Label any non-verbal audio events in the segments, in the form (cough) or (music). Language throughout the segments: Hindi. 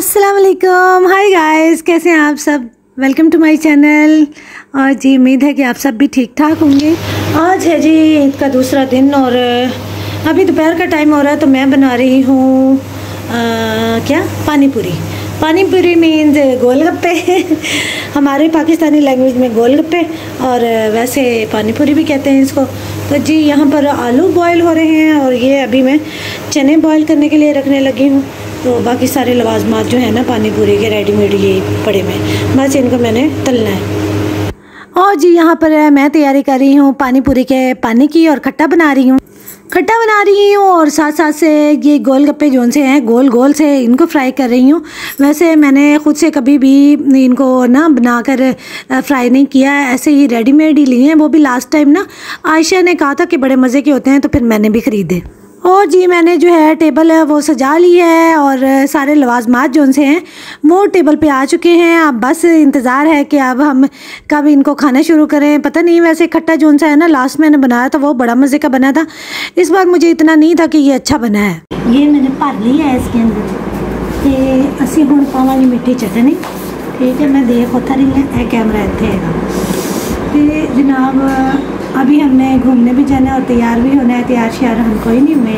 अस्सलाम वालेकुम हाय गाइस कैसे हैं आप सब? वेलकम टू माय चैनल और जी, उम्मीद है कि आप सब भी ठीक ठाक होंगे। आज है जी ईद का दूसरा दिन और अभी दोपहर का टाइम हो रहा है तो मैं बना रही हूँ क्या? पानी पूरी पानी पूरी मीन्स गोलगप्पे। (laughs) हमारे पाकिस्तानी लैंग्वेज में गोलगप्पे और, वैसे पानी पूरी भी कहते हैं इसको। तो जी, यहाँ पर आलू बॉयल हो रहे हैं और ये अभी मैं चने बॉयल करने के लिए रखने लगी हूँ। तो बाकी सारे लवाजमात जो है ना, पानी पूरी के रेडीमेड ये पड़े में बस इनको मैंने तलना है। और जी यहाँ पर मैं तैयारी कर रही हूँ पानी पूरी के पानी की और खट्टा बना रही हूँ। खट्टा बना रही हूँ और साथ साथ से ये गोल गप्पे जो से हैं, गोल गोल से इनको फ्राई कर रही हूँ। वैसे मैंने ख़ुद से कभी भी इनको ना बनाकर फ्राई नहीं किया है। ऐसे ही रेडीमेड ही लिए हैं, वो भी लास्ट टाइम ना। आयशा ने कहा था कि बड़े मज़े के होते हैं तो फिर मैंने भी ख़रीदे। और जी मैंने जो है टेबल वो सजा ली है और सारे लवाजमात जो उनसे हैं, वो टेबल पे आ चुके हैं। अब बस इंतज़ार है कि अब हम कब इनको खाना शुरू करें। पता नहीं, वैसे खट्टा जो उनसा है ना लास्ट मैंने बनाया था, वो बड़ा मज़े का बना था। इस बार मुझे इतना नहीं था कि ये अच्छा बना है। ये मैंने भर लिया है इसके अंदर। तो असी हूँ पावे मिट्टी चटनी। ठीक है, मैं देख रही है कैमरा है जनाब अभी हमने घूमने भी जाना है और तैयार भी होना है तैयार श्यार हम कोई नहीं हुए।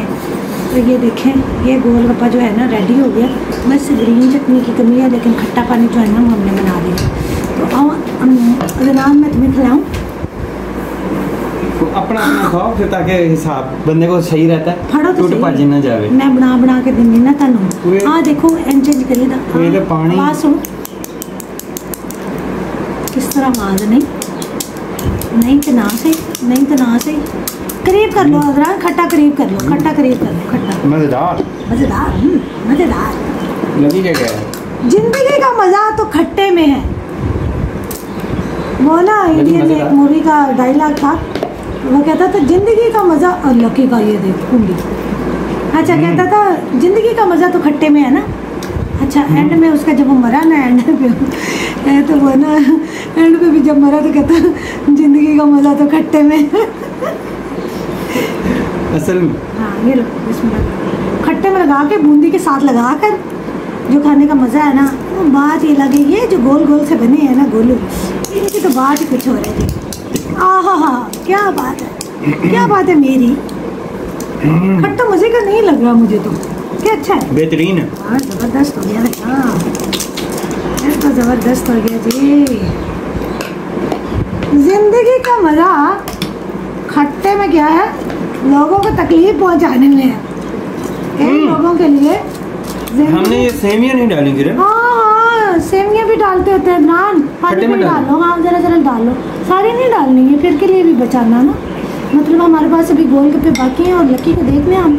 तो ये देखें ये गोल गप्पा जो है ना रेडी हो गया। बस ग्रीन चटनी की कमी है लेकिन खट्टा पानी जो है ना हमने बना लिया तो आओ जनाब मैं तुम्हें खिलाऊँ? तो अपना अपना खाओ फिर ताकि हिसाब बंदे को सही रहता है। फड़ो तो सही। ना जावे। मैं बना बना के देनी ना तनु। हाँ देखो चेंज करिए दा। पानी। आवाज़ सुनो। किस तरह आवाज़ नहीं? नहीं तो ना सही नहीं तो ना सही करीब कर लो हजरा खट्टा करीब कर लो खट्टा करीब कर लो खट्टा। मज़ेदार। मज़ेदार हम्म, मज़ेदार। ज़िंदगी का मज़ा तो खट्टे में है। वो ना इंडियन एक मूवी का डायलॉग था वो कहता था ज़िंदगी का मज़ा और लकी का ये देख कुंडी अच्छा हम्म। कहता था ज़िंदगी का मज़ा तो खट्टे में है ना? अच्छा एंड में उसका जब वो मरा ना एंड पे तो वो ना एंड पे भी जब मरा तो कहता ज़िंदगी का मज़ा तो खट्टे में। असल में। हाँ ये लो इसमें खट्टे में लगा के बूंदी के साथ लगा कर जो खाने का मज़ा है ना वो बात ये लगे ये जो गोल गोल से बने हैं ना गोलू इनकी तो बात ही कुछ हो। रही थी आ हा हा क्या बात है क्या बात है मेरी। खट्टा मज़े का नहीं लग रहा मुझे तो। क्या अच्छा है? बेहतरीन है। हाँ ज़बरदस्त हो गया। हाँ तो ज़बरदस्त हो गया जी। ज़िंदगी का मज़ा खट्टे में क्या है लोगों को तकलीफ़ पहुँचाने में है कई हम्म। लोगों के लिए हमने ये सेमिया नहीं डाली गिरे हाँ हाँ सेमिया भी डालते होते हैं नान। पानी में डालो। हाँ जरा जरा डालो। सारी नहीं डालनी है फिर के लिए भी बचाना ना। मतलब हमारे पास अभी गोल गप्पे बाकी हैं और लक्की को देख लें हम।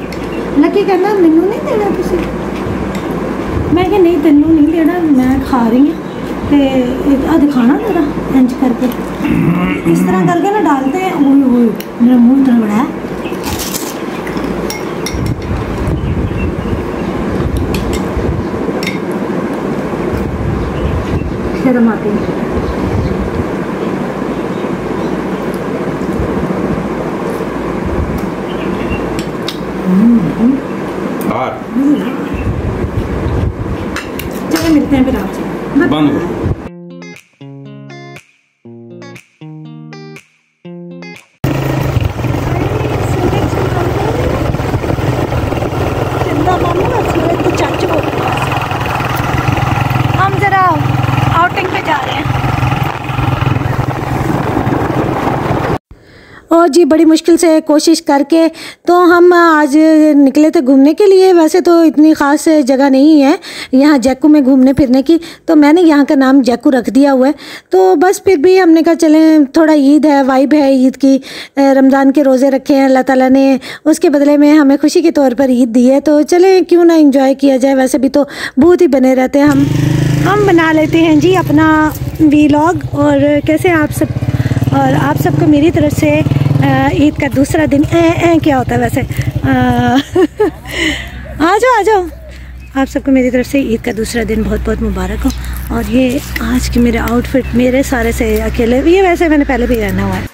लकी कहना मैनू नहीं देना तुम मैं क्या नहीं तेनों नहीं देना मैं खा रही हूँ। दिखाना जरा इंज करके। इस तरह करके ना डालते हैं ओए ओए मेरा मुँह इतना बड़ा है। शर्म आती है। चलिए मिलते हैं फिर आपसे। बंद जी, बड़ी मुश्किल से कोशिश करके तो हम आज निकले थे घूमने के लिए। वैसे तो इतनी ख़ास जगह नहीं है यहाँ जैकू में घूमने फिरने की। तो मैंने यहाँ का नाम जैकू रख दिया हुआ है। तो बस फिर भी हमने कहा, चलें, थोड़ा ईद है, वाइब है ईद की। रमज़ान के रोज़े रखे हैं, अल्लाह ताला ने उसके बदले में हमें खुशी के तौर पर ईद दी है। तो चलें, क्यों ना इंजॉय किया जाए। वैसे भी तो बहुत ही बने रहते हैं हम। हम बना लेते हैं जी अपना वीलॉग और कैसे आप सब और आप सबको मेरी तरफ़ से ईद का दूसरा दिन। ए, ए क्या होता है वैसे? (laughs) आ जाओ आ जाओ। आप सबको मेरी तरफ़ से ईद का दूसरा दिन बहुत बहुत मुबारक हो। और ये आज के मेरे आउटफिट मेरे सारे से अकेले ये वैसे मैंने पहले भी रहना हुआ है।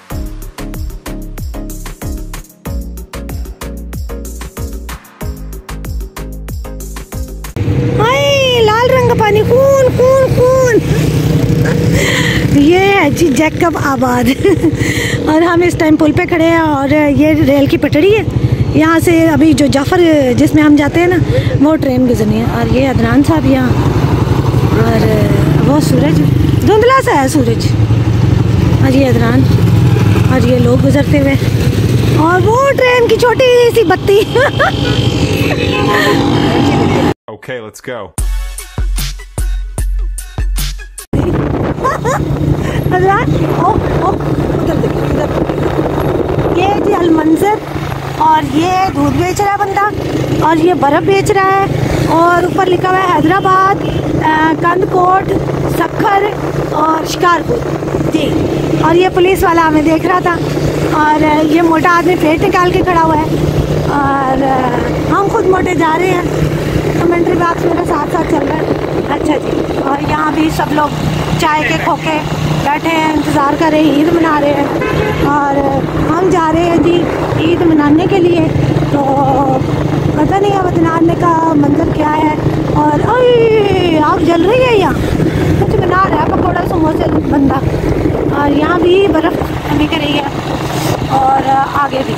है जी जैकब आबाद। (laughs) और हम इस टाइम पुल पे खड़े हैं और ये रेल की पटड़ी है। यहाँ से अभी जो जाफ़र जिसमें हम जाते हैं ना वो ट्रेन गुजरनी है। और ये अदनान साहब यहाँ। और वो सूरज धुंधला सा है सूरज। और ये अदनान। और ये लोग गुजरते हुए। और वो ट्रेन की छोटी सी बत्ती। (laughs) Okay, let's go. (laughs) अदनान ओ ओ उधर देखो उधर ये जी अलमंजर और ये दूध बेच रहा है बंदा और ये बर्फ़ बेच रहा है और ऊपर लिखा हुआ है हैदराबाद कंदकोट सखर और शिकारपुर जी और ये पुलिस वाला हमें देख रहा था और ये मोटा आदमी पेट निकाल के खड़ा हुआ है और हम खुद मोटे जा रहे हैं कमेंट्री बॉक्स मेरे साथ साथ चल रहा है अच्छा जी और यहाँ भी सब लोग चाय के खोके बैठे हैं, इंतज़ार कर रहे हैं, ईद मना रहे हैं और हम जा रहे हैं जी ईद मनाने के लिए। तो पता नहीं अब मनाने का मंजर क्या है और आग जल रही है यहाँ। कुछ बना रहा है, पकौड़ा, समोसे, बंदा। और यहाँ भी बर्फ़ बिक रही है और आगे भी।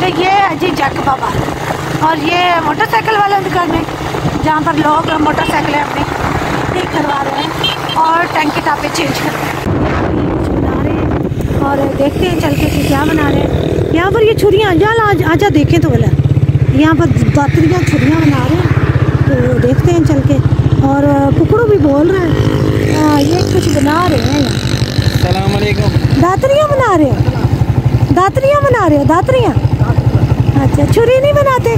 तो ये है जी जग बाबा और ये मोटरसाइकिल वाला दुकान है जहाँ पर लोग मोटरसाइकिलें अपनी ठीक करवा रहे हैं। और टैंकी टापे चेंज कर रहे हैं। बना रहे हैं और देखते हैं चल के कि क्या बना रहे हैं। यहाँ पर ये छुरियाँ यहाँ आज आजा देखें तो बोला यहाँ पर दातरियाँ छुरियाँ बना रहे हैं। तो देखते हैं चल के और कुकड़ू भी बोल रहे हैं। हाँ, ये कुछ बना रहे हैं दातरियाँ बना रहे हो। दातरियाँ बना रहे हो दातरियाँ। अच्छा छुरी नहीं बनाते?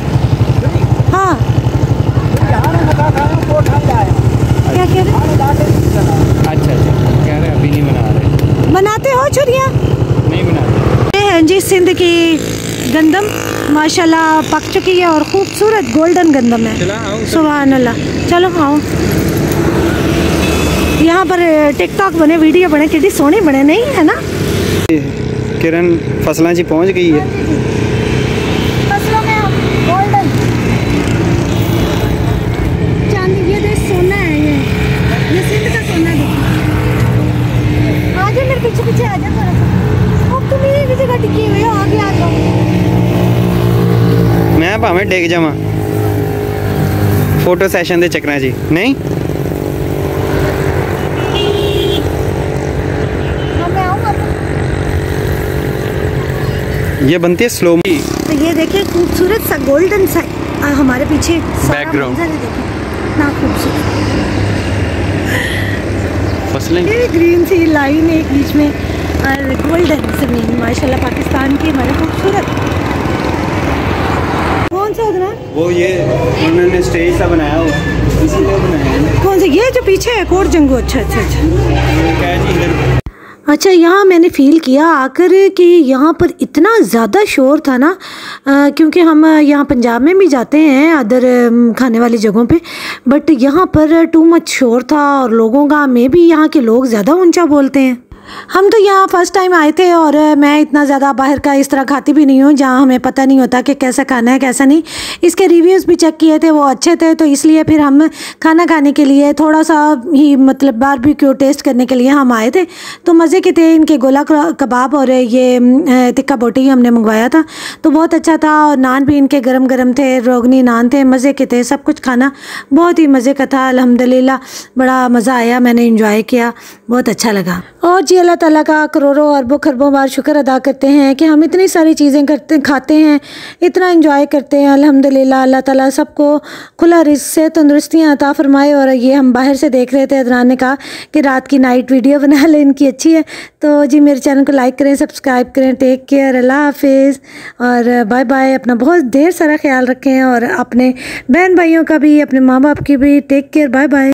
हाँ। क्या कह रहे? अच्छा अच्छा। कह रहे अभी नहीं बना रहे। बनाते हो छुरियाँ? नहीं है जी सिंध की गंदम। माशाल्लाह पक चुकी है और खूबसूरत गोल्डन गंदम है। सुबह अल्लाह चलो आओ। यहाँ पर टिकटॉक बने वीडियो बने कितनी सोहनी बने नहीं है ना? किरण फ़सलों च पहुँच गई है। ਡਿੱਗ ਜਾਵਾਂ ਫੋਟੋ ਸੈਸ਼ਨ ਦੇ ਚੱਕਰਾਂ 'ਚ ਹੀ। ਨਹੀਂ हाँ मैं आऊँगा ये बनती है स्लो तो ये देखिए खूबसूरत सा गोल्डन सा आ, हमारे पीछे सारा Background. मंजर है देखो ना खूबसूरत फसलें ये ग्रीन सी लाइन है एक बीच में और गोल्डन जमीन माशाल्लाह पाकिस्तान की हमारे खूबसूरत कौन सा उधर? वो ये उन्होंने स्टेज सा बनाया बनाया कौन सा? ये जो पीछे है कोट जंगू। अच्छा अच्छा अच्छा। अच्छा यहाँ मैंने फ़ील किया आकर कि यहाँ पर इतना ज़्यादा शोर था ना क्योंकि हम यहाँ पंजाब में भी जाते हैं अदर खाने वाली जगहों पे बट यहाँ पर टू मच शोर था और लोगों का मे भी यहाँ के लोग ज़्यादा ऊँचा बोलते हैं। हम तो यहाँ फ़र्स्ट टाइम आए थे और मैं इतना ज़्यादा बाहर का इस तरह खाती भी नहीं हूँ, जहाँ हमें पता नहीं होता कि कैसा खाना है, कैसा नहीं। इसके रिव्यूज़ भी चेक किए थे, वो अच्छे थे तो इसलिए फिर हम खाना खाने के लिए थोड़ा सा ही मतलब बारबेक्यू टेस्ट करने के लिए हम आए थे। तो मज़े के थे इनके गोला कबाब और ये तिक्का बोटी हमने मंगवाया था। तो बहुत अच्छा था और नान भी इनके गरम गरम थे, रोगनी नान थे, मज़े के थे, सब कुछ खाना बहुत ही मज़े का था अलहमदिल्ला बड़ा मज़ा आया, मैंने इंजॉय किया। बहुत अच्छा लगा। और जी अल्लाह ताला का करोड़ों अरबों खरबों बार शुक्र अदा करते हैं कि हम इतनी सारी चीज़ें करते, खाते हैं, इतना इंजॉय करते हैं, अल्हम्दुलिल्लाह, अल्लाह ताला सबको खुला रिस्क से तंदुरुस्तियाँ अता फरमाए और ये हम बाहर से देख रहे थे अदनान ने कहा कि रात की नाइट वीडियो (laughs) बना लें, इनकी अच्छी है। तो जी मेरे चैनल को लाइक करें सब्सक्राइब करें टेक केयर अल्लाह हाफिज़। और बाय बाय अपना बहुत ढेर सारा ख्याल रखें और अपने बहन भाइयों का भी, अपने माँ बाप की भी टेक केयर बाय बाय